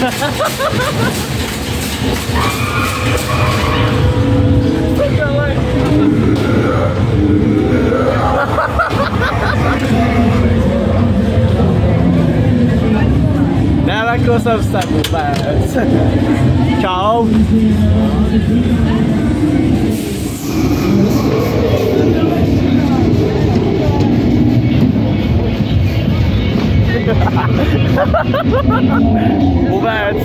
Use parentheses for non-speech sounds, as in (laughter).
Nej, det verkar så stämmer med. Ciao! (laughs) Ovärt!